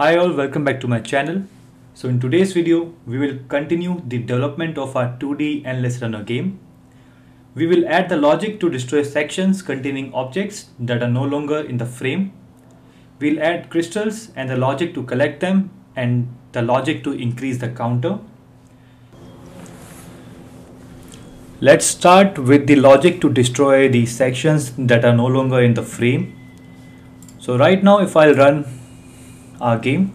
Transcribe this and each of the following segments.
Hi all, welcome back to my channel. So in today's video, we will continue the development of our 2D endless runner game. We will add the logic to destroy sections containing objects that are no longer in the frame. We'll add crystals and the logic to collect them and the logic to increase the counter. Let's start with the logic to destroy the sections that are no longer in the frame. So right now if I'll run our game,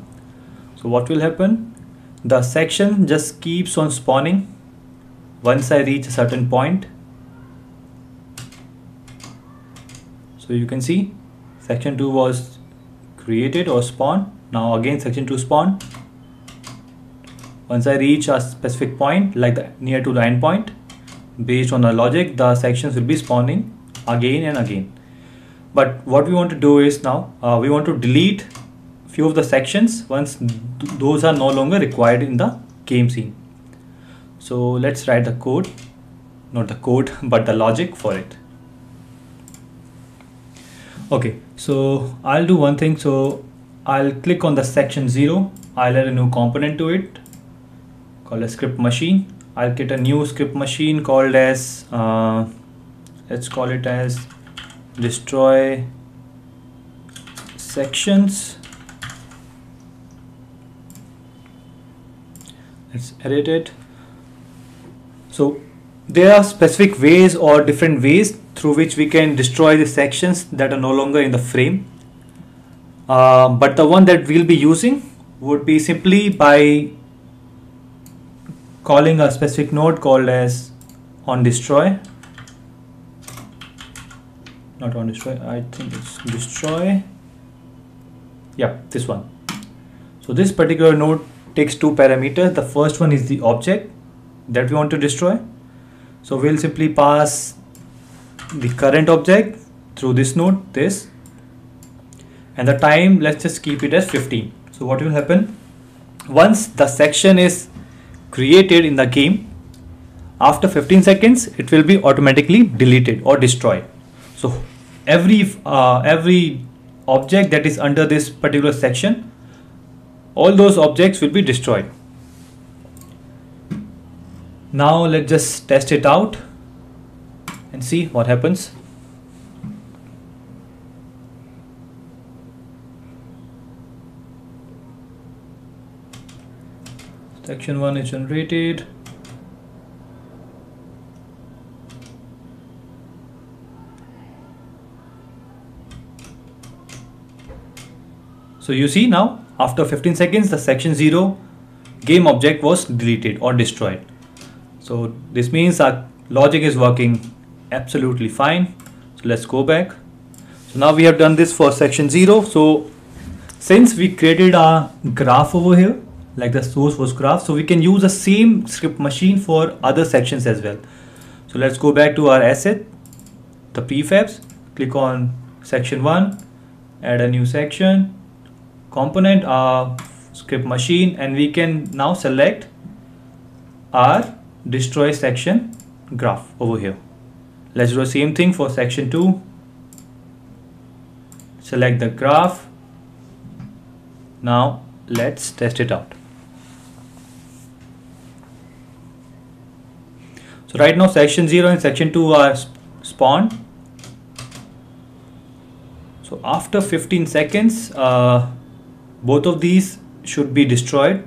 so what will happen? The section just keeps on spawning once I reach a certain point. So you can see section 2 was created or spawned. Now again section 2 spawn. Once I reach a specific point like the near to the endpoint, based on the logic the sections will be spawning again and again but what we want to do is now uh, we want to delete few of the sections once th those are no longer required in the game scene. So let's write the code not the code but the logic for it. Okay so I'll do one thing. So I'll click on the section 0 I'll add a new component to it called a script machine. I'll get a new script machine called as uh, let's call it as destroy sections let's edit it so there are specific ways or different ways through which we can destroy the sections that are no longer in the frame. Uh, but the one that we'll be using would be simply by calling a specific node called as on destroy. Not on destroy I think it's destroy. Yeah this one. So this particular node takes two parameters. The first one is the object that we want to destroy. So we'll simply pass the current object through this node this. And the time let's just keep it as 15 so what will happen? Once the section is created in the game after 15 seconds it will be automatically deleted or destroyed. So every uh, every object that is under this particular section all those objects will be destroyed. Now let's just test it out and see what happens. Section 1 is generated. So you see now after 15 seconds the section 0 game object was deleted or destroyed. So this means our logic is working absolutely fine. So let's go back. So now we have done this for section 0 so since we created a graph over here like the source was graph so we can use the same script machine for other sections as well. So let's go back to our asset the prefabs. Click on section 1 add a new section component our script machine and we can now select our destroy section graph over here. Let's do the same thing for section 2 select the graph. Now let's test it out. So right now section 0 and section 2 are spawned. So after 15 seconds, uh, both of these should be destroyed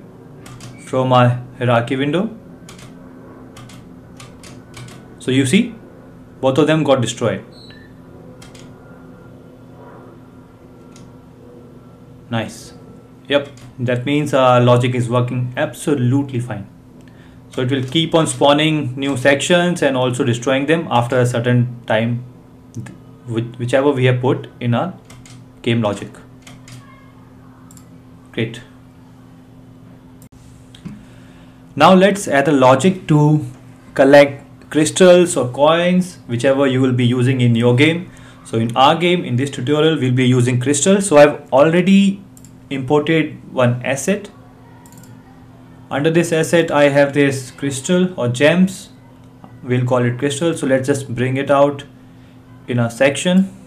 from our hierarchy window. So you see, both of them got destroyed. Nice. Yep, that means our logic is working absolutely fine so it will keep on spawning new sections and also destroying them after a certain time whichever we have put in our game logic great now let's add a logic to collect crystals or coins whichever you will be using in your game. So in our game in this tutorial we'll be using crystals. So I've already imported one asset. Under this asset I have this crystal or gems. We'll call it crystal. So let's just bring it out in a section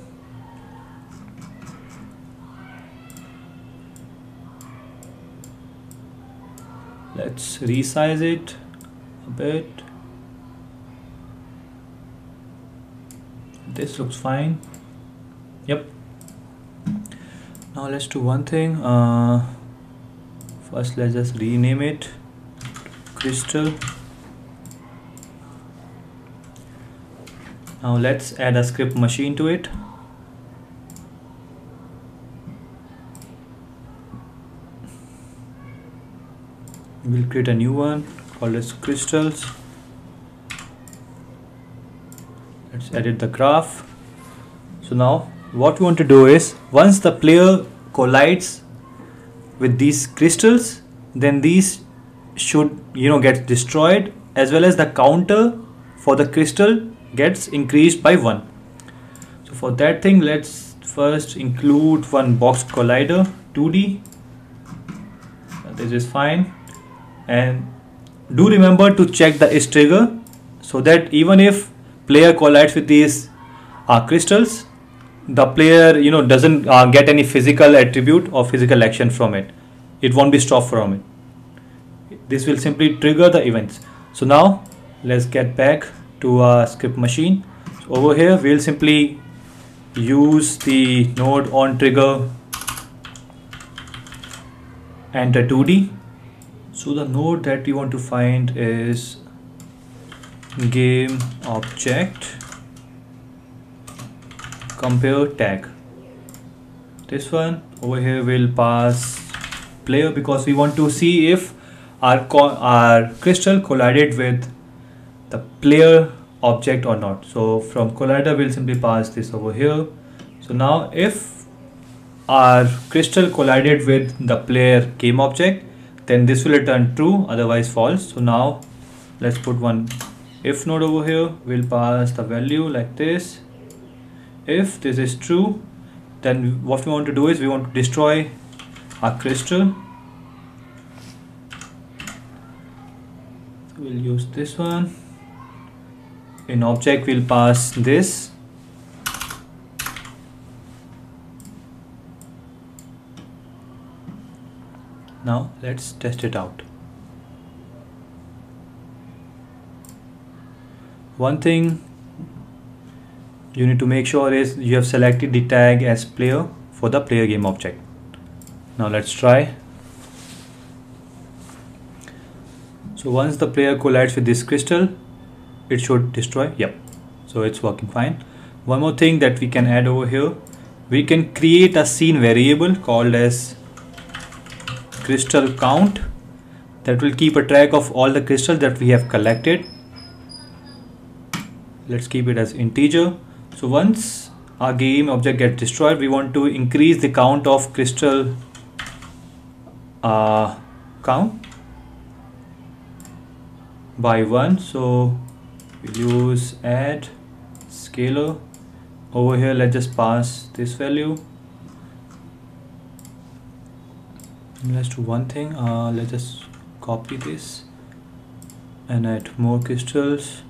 resize it a bit. This looks fine. Yep. Now let's do one thing uh, first let's just rename it crystal. Now let's add a script machine to it we'll create a new one called as crystals. Let's edit the graph. So now what we want to do is once the player collides with these crystals then these should you know get destroyed as well as the counter for the crystal gets increased by one. So for that thing let's first include one box collider 2d this is fine and do remember to check the is trigger so that even if player collides with these uh, crystals the player you know doesn't uh, get any physical attribute or physical action from it. It won't be stopped from it. This will simply trigger the events. So now let's get back to our script machine. So over here we'll simply use the node on trigger enter 2d so the node that we want to find is game object compare tag. This one over here will pass player because we want to see if our, our crystal collided with the player object or not. So from collider we'll simply pass this over here. So now if our crystal collided with the player game object then this will return true otherwise false. So now let's put one if node over here. We'll pass the value like this. If this is true then what we want to do is we want to destroy our crystal. We'll use this one. In object we'll pass this now let's test it out. One thing you need to make sure is you have selected the tag as player for the player game object. Now let's try. So once the player collides with this crystal it should destroy. Yep. So it's working fine. One more thing that we can add over here. We can create a scene variable called as crystal count that will keep a track of all the crystals that we have collected. Let's keep it as integer. So once our game object gets destroyed we want to increase the count of crystal uh, count by one. So we'll use add scalar. Over here let's just pass this value let's do one thing uh, let's just copy this and add more crystals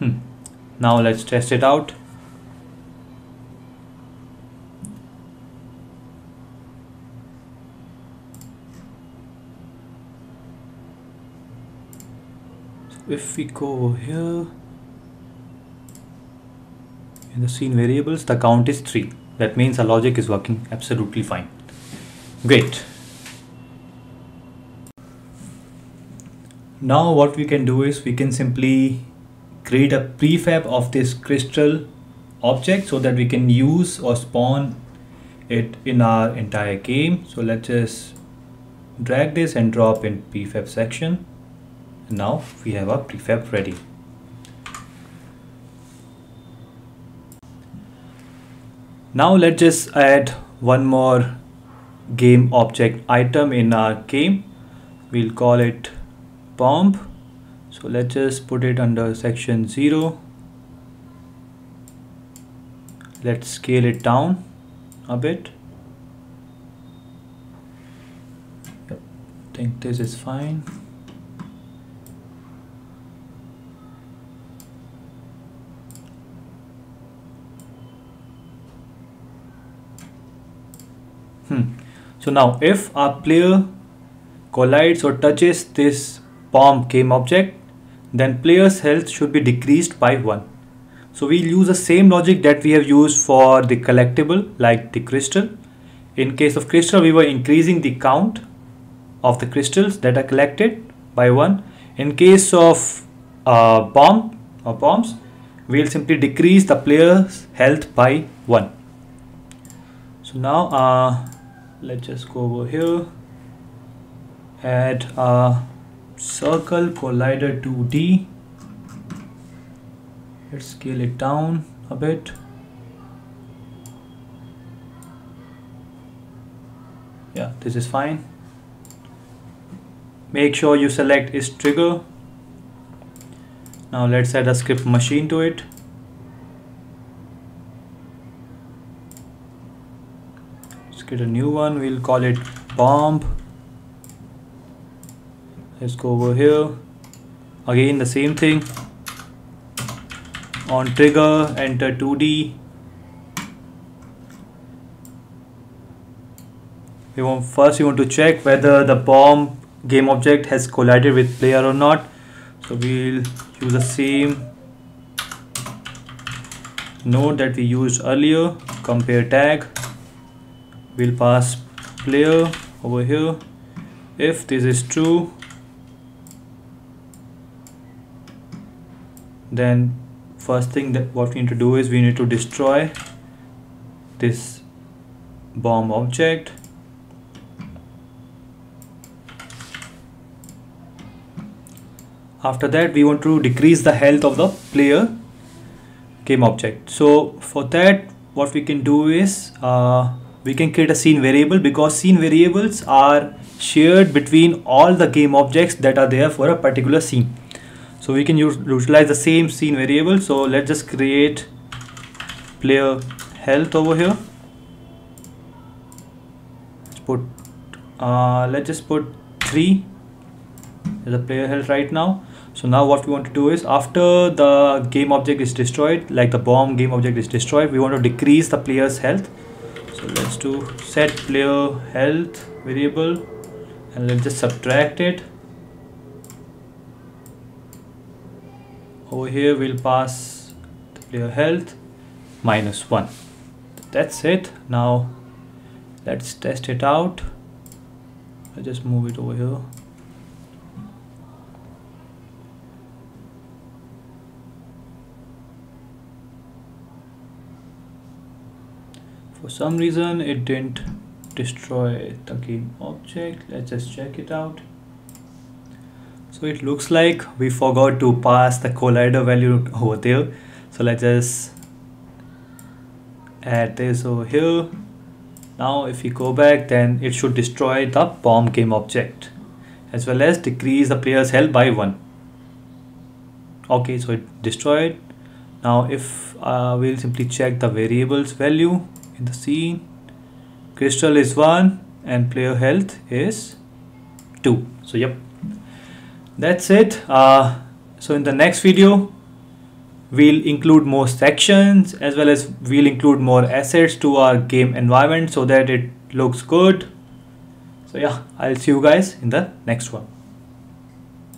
Hmm. Now let's test it out. If we go over here in the scene variables, the count is 3. That means our logic is working absolutely fine. Great. Now what we can do is we can simply create a prefab of this crystal object so that we can use or spawn it in our entire game so let's just drag this and drop in prefab section now we have our prefab ready now let's just add one more game object item in our game. We'll call it bomb so let's just put it under section 0 let's scale it down a bit. Yep. think this is fine hmm. so now if our player collides or touches this bomb game object then player's health should be decreased by 1 so we'll use the same logic that we have used for the collectible like the crystal. In case of crystal we were increasing the count of the crystals that are collected by 1 in case of uh, bomb or bombs we'll simply decrease the player's health by 1 so now uh, let's just go over here. Add a circle collider 2d let's scale it down a bit. Yeah this is fine. Make sure you select is trigger. Now let's add a script machine to it get a new one. We'll call it bomb. Let's go over here. Again the same thing. On trigger enter 2d we want first we want to check whether the bomb game object has collided with player or not. So we'll use the same node that we used earlier. Compare tag we'll pass player over here. If this is true then first thing that what we need to do is we need to destroy this bomb object. After that we want to decrease the health of the player game object. So for that what we can do is uh, we can create a scene variable because scene variables are shared between all the game objects that are there for a particular scene. So we can use utilize the same scene variable. So let's just create player health over here. Let's put uh, let's just put 3 as a player health right now. So now what we want to do is after the game object is destroyed like the bomb game object is destroyed we want to decrease the player's health so let's do set player health variable and let's just subtract it. Over here we'll pass the player health minus 1 that's it. Now let's test it out. I'll just move it over here for some reason it didn't destroy the game object. Let's just check it out. So it looks like we forgot to pass the collider value over there. So let's just add this over here. Now if we go back then it should destroy the bomb game object as well as decrease the player's health by one. Okay so it destroyed. Now if uh, we'll simply check the variables value in the scene. Crystal is 1 and player health is 2 so yep. That's it. Uh, so in the next video we'll include more sections as well as we'll include more assets to our game environment so that it looks good. So yeah i'll see you guys in the next one